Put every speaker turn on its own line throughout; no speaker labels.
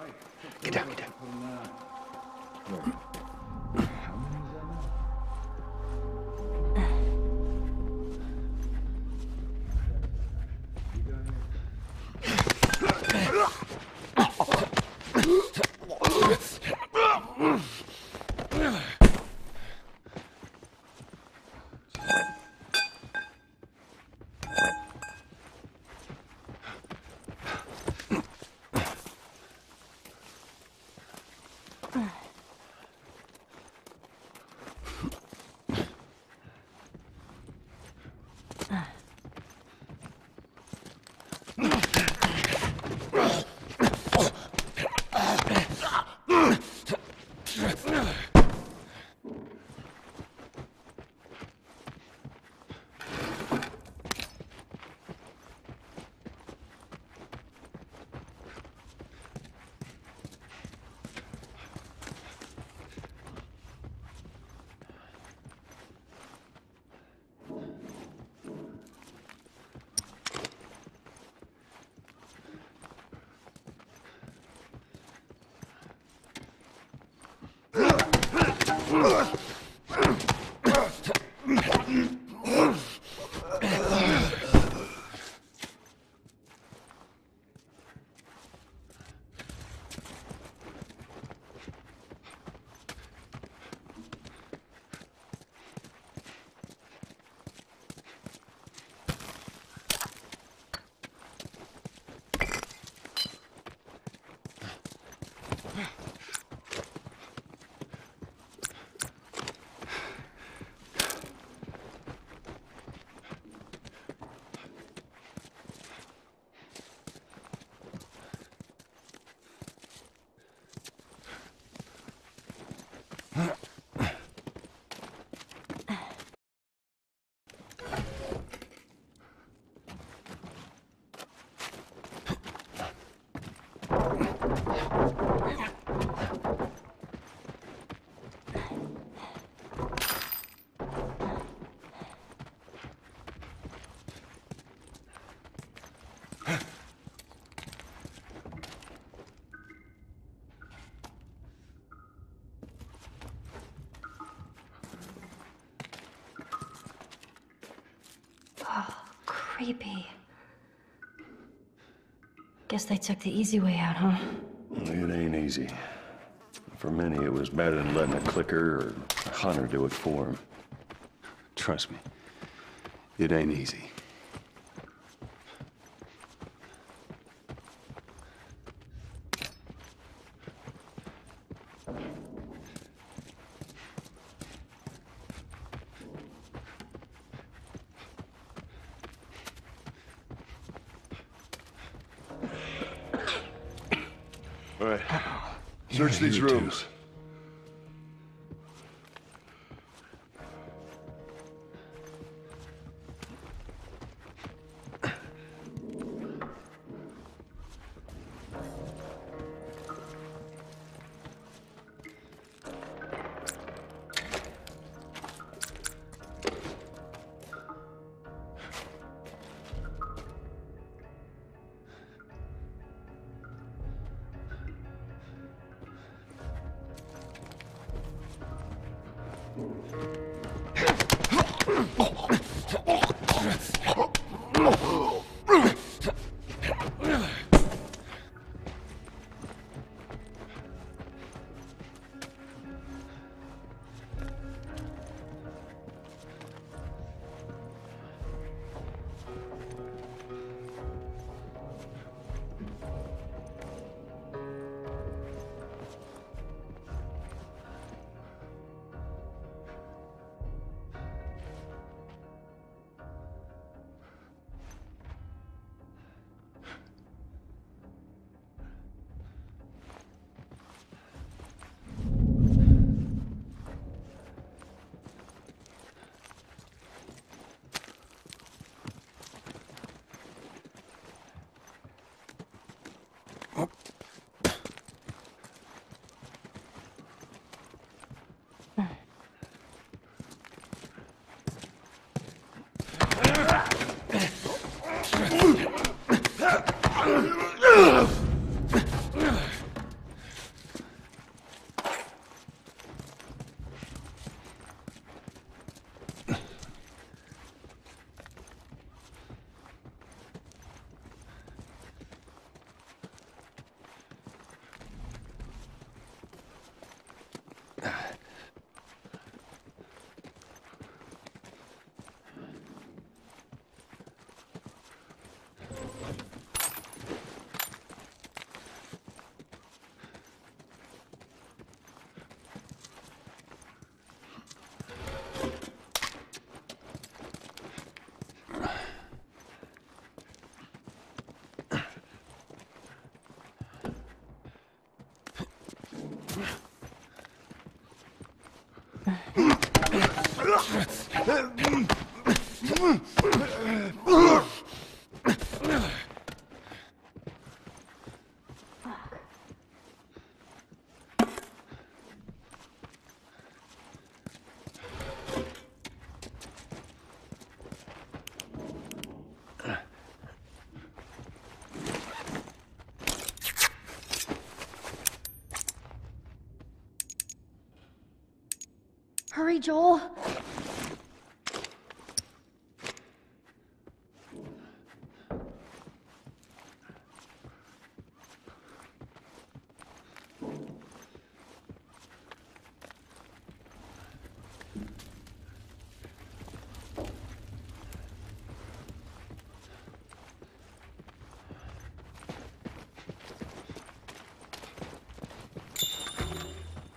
Oh, shit. Get down, get down.
Creepy. Guess they took the easy way out, huh?
It ain't easy. For many, it was better than letting a clicker or a hunter do it for them.
Trust me, it ain't easy.
Ah!
Ugh! Joel.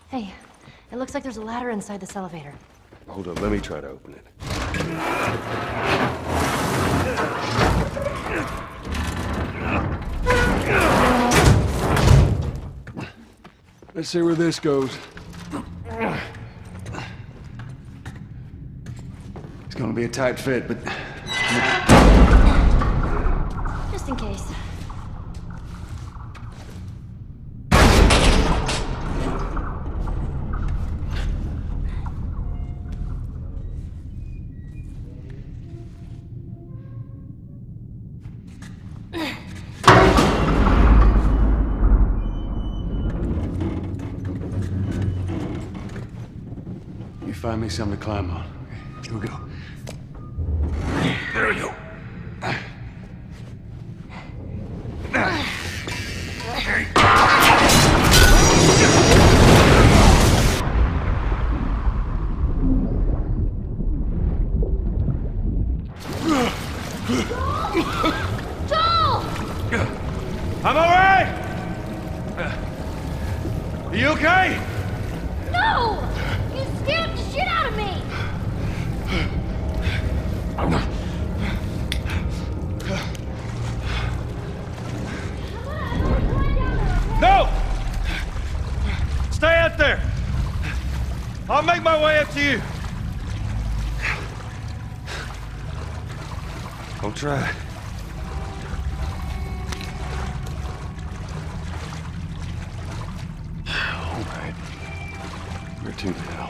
Hey, it looks like there's a ladder inside this elevator.
Hold on, let me try to open it.
Let's see where this goes. It's gonna be a tight fit, but find me something to climb on. Okay, here we go. There we go.
No!
Stay out there! I'll make my way up to you. Don't try. All right. Where to now?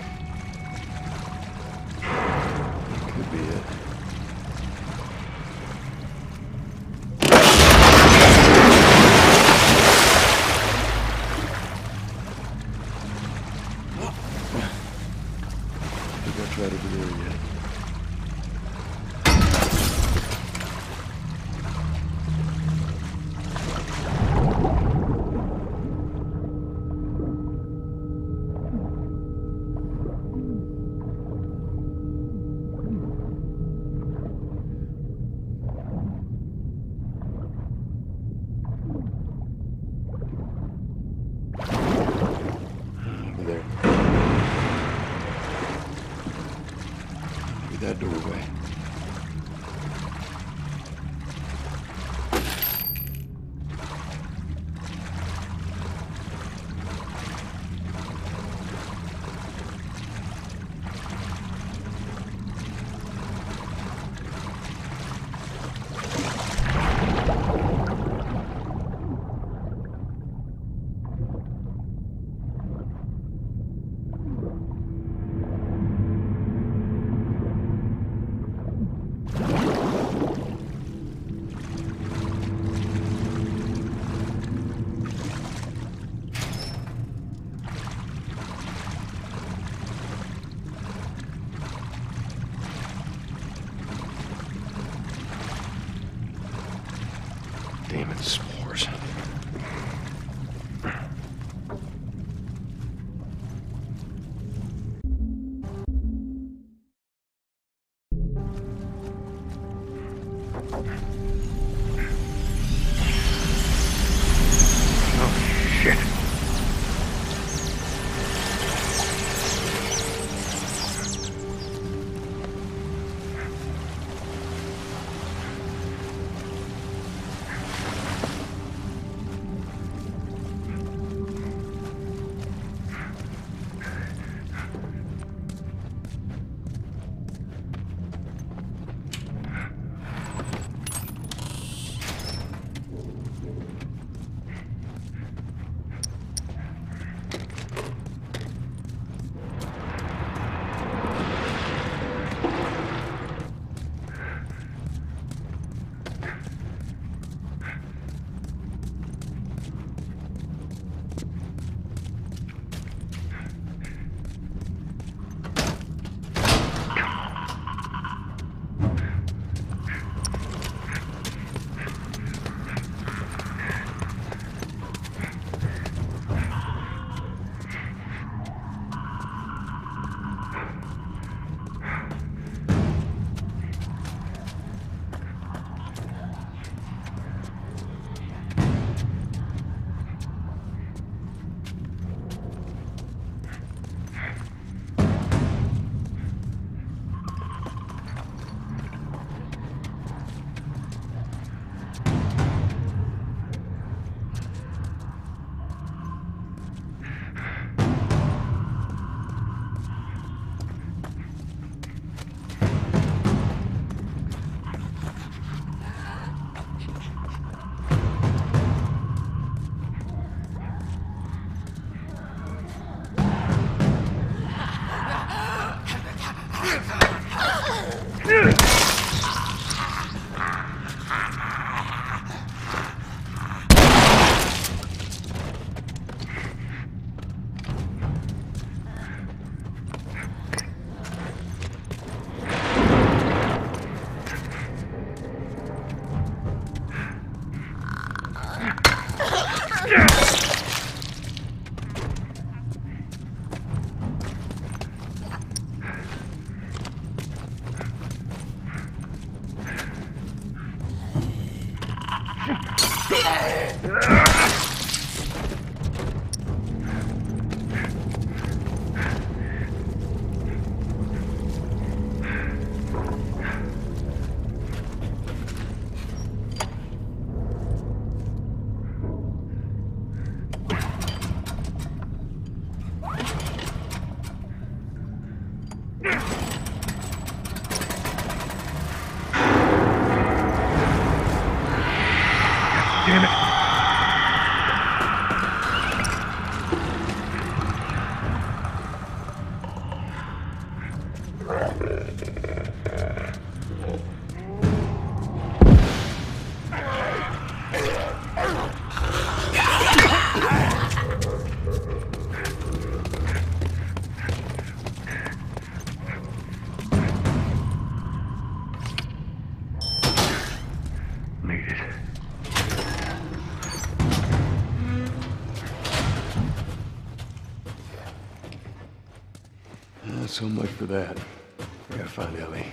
Damn
that. I gotta find Ellie.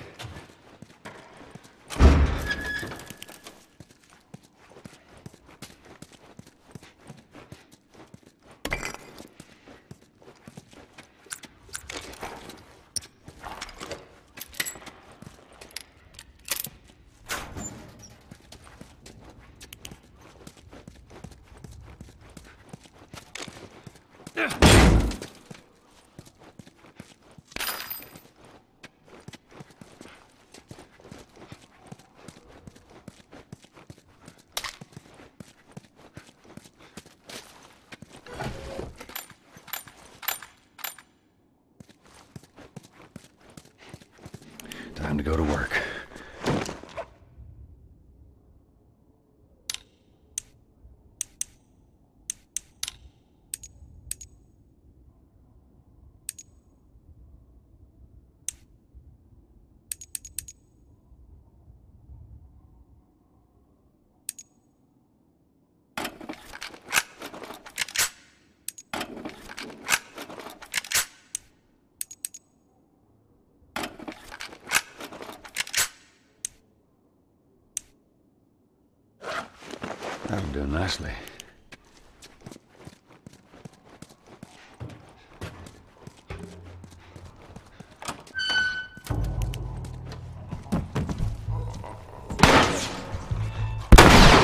Time to go to work. That'll do nicely.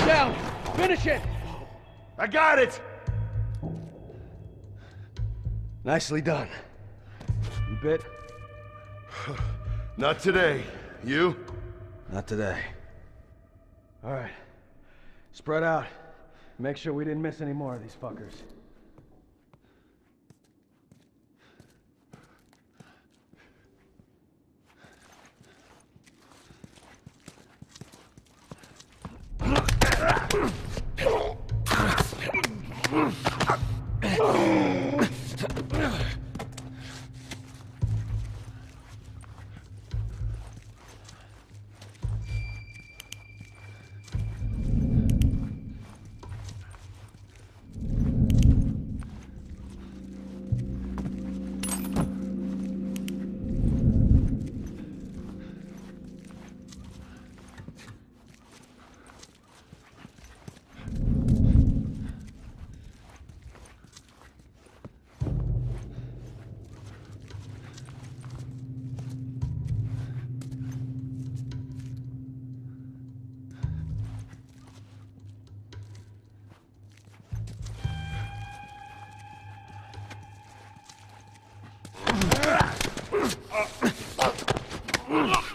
Down! Finish it!
I got it!
Nicely done. You bit?
Not today. You?
Not today. Spread out. Make sure we didn't miss any more of these fuckers. Let's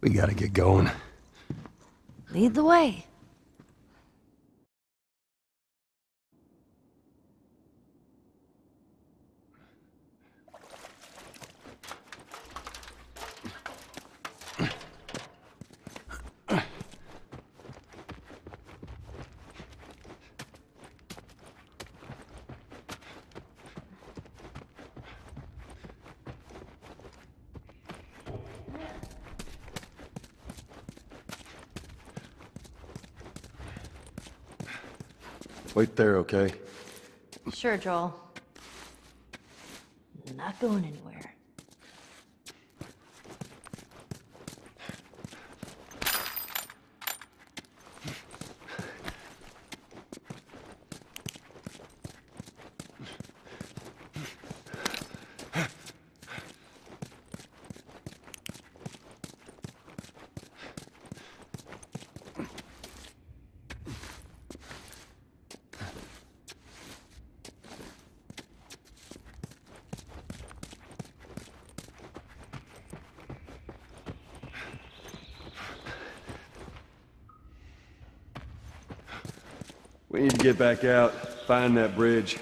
We gotta get going.
Lead the way.
Wait there, okay?
Sure, Joel. Not going anywhere.
We need to get back out, find that bridge.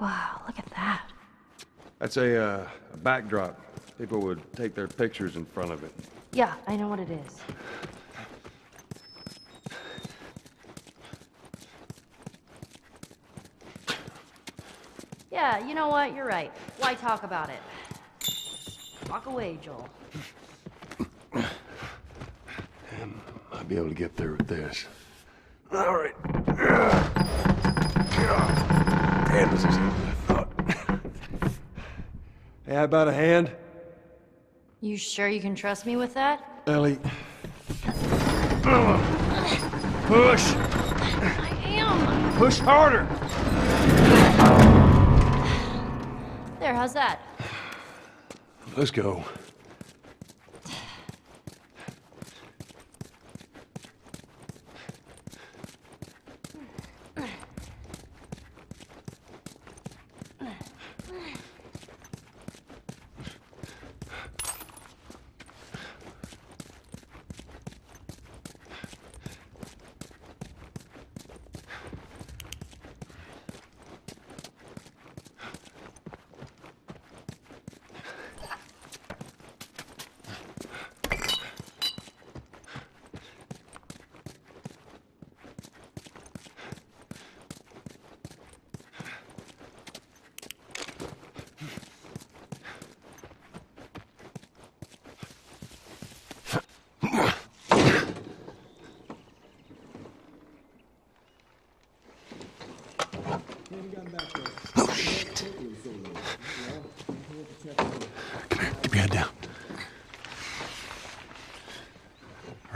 Wow, look at that.
That's a, uh, a backdrop. People would take their pictures in front of it.
Yeah, I know what it is. Yeah, you know what? You're right. Why talk about it? Walk away, Joel.
I might be able to get through with this. All right. Damn, this is easier than I thought.
Hey, how about a hand?
You sure you can trust me with that?
Ellie,
Push!
I am.
Push harder!
There, how's that?
let's go. All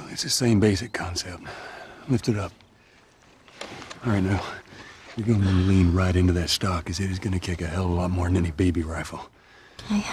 Well, it's the same basic concept. Lift it up. All right, now. You're gonna lean right into that stock, as it is gonna kick a hell of a lot more than any baby rifle.
Okay.